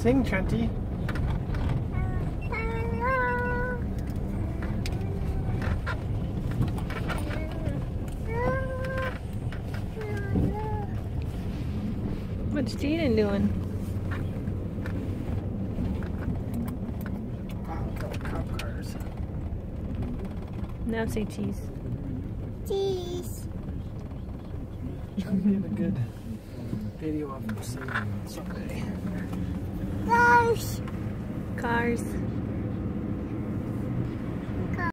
Sing, Trenty. What's Jaden doing? Now say cheese. Cheese. Try to get a good video of him singing someday. Cars.